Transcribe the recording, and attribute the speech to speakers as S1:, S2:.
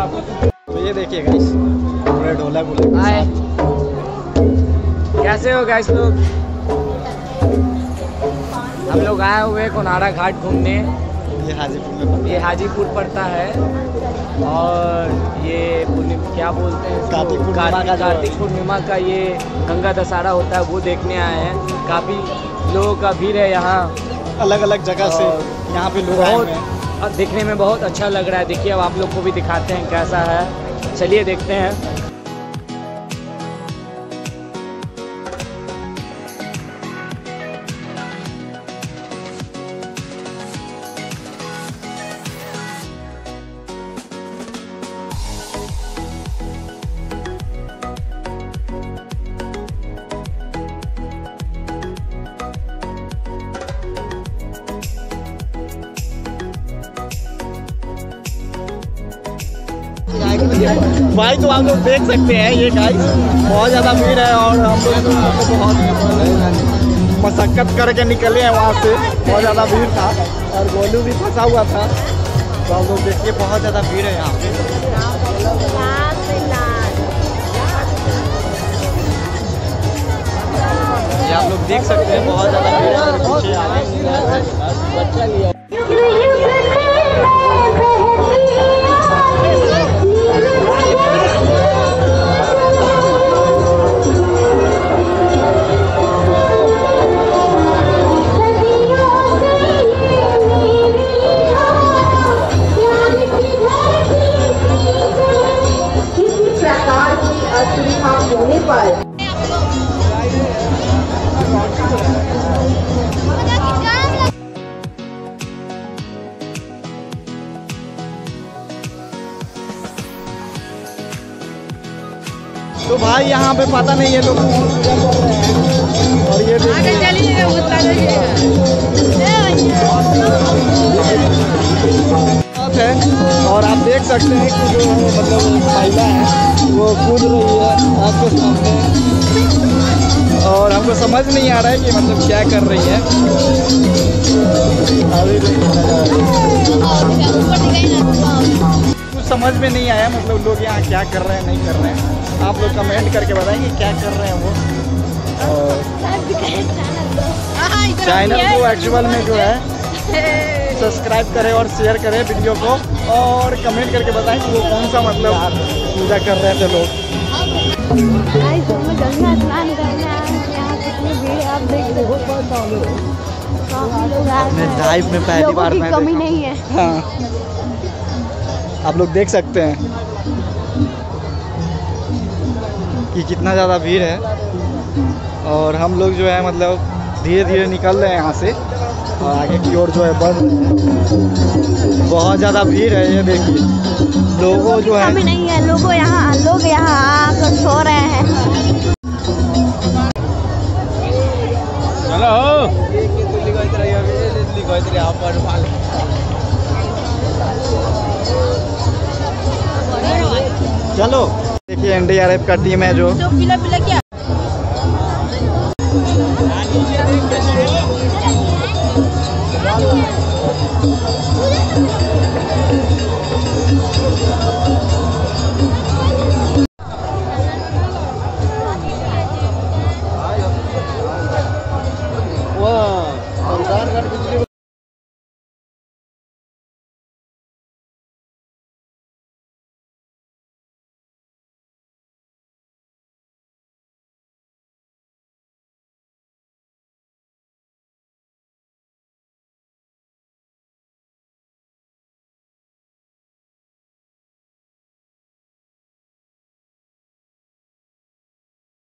S1: तो ये देखिए गाइस पूरे ढोला
S2: हाय। कैसे हो गाइस लोग? हम लोग आए हुए कोनारा घाट घूमने।
S1: ये हाजीपुर में पड़ता
S2: ये हाजीपुर पड़ता है। और ये पूर्णिमा क्या बोलते हैं?
S1: कार्तिक पूर्णिमा का
S2: कार्तिक पूर्णिमा का ये गंगा दशहरा होता है वो देखने आए हैं। काफ़ी लोगों का भीड़ है यहाँ।
S1: अलग अलग जगह से यहाँ पे लोग
S2: बहुत दिखने में बहुत अच्छा लग रहा है। देखिए, अब आप लोग को भी दिखाते हैं कैसा है। चलिए देखते हैं।
S1: भाई तो आप लोग देख सकते हैं ये गाइस बहुत ज़्यादा भीड़ है और हम लोग बहुत मशक्क़त करके निकले हैं वहाँ से। बहुत ज़्यादा भीड़ था और गोलू भी फंसा हुआ था। तो आप लोग देखिए, बहुत ज़्यादा भीड़ है यहाँ पे। आप लोग देख सकते हैं, बहुत ज़्यादा भीड़ है।
S2: बच्चा लिया।
S1: तो भाई यहाँ पे पता नहीं है लोग और ये है और आप देख सकते हैं कि जो मतलब महिला है वो कूद रही है आपके सामने। और हमको समझ नहीं आ रहा है कि मतलब क्या कर रही है। कुछ समझ में नहीं आया मतलब लोग यहाँ क्या कर रहे हैं नहीं कर रहे हैं। आप लोग कमेंट करके बताएँगे क्या कर रहे हैं वो। और चैनल को एक्चुअल में जो है सब्सक्राइब करें और शेयर करें वीडियो को और कमेंट करके बताएँ कि वो कौन सा मतलब पूजा कर रहे थे लोग।
S3: आज हम गंगा स्नान करने आए हैं। यहाँ कितनी भीड़ है आप देख सकते हो। काफ़ी लोग आए
S1: अपने लाइफ में पहली बार
S3: की
S1: मैं
S3: कमी नहीं है।
S1: हाँ। आप लोग देख सकते हैं कि कितना ज़्यादा भीड़ है। और हम लोग जो है मतलब धीरे धीरे निकल रहे हैं यहाँ से। और आगे की ओर जो है हैं। बहुत ज़्यादा भीड़ है ये देखिए। लोगों जो है
S3: नहीं है लोगों यहाँ लोग यहाँ आकर सो रहे हैं।
S1: चलो। देखिए एनडीआरएफ का टीम है जो।
S3: पीला पीला क्या। Música